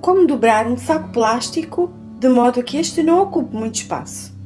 como dobrar um saco plástico de modo que este não ocupe muito espaço.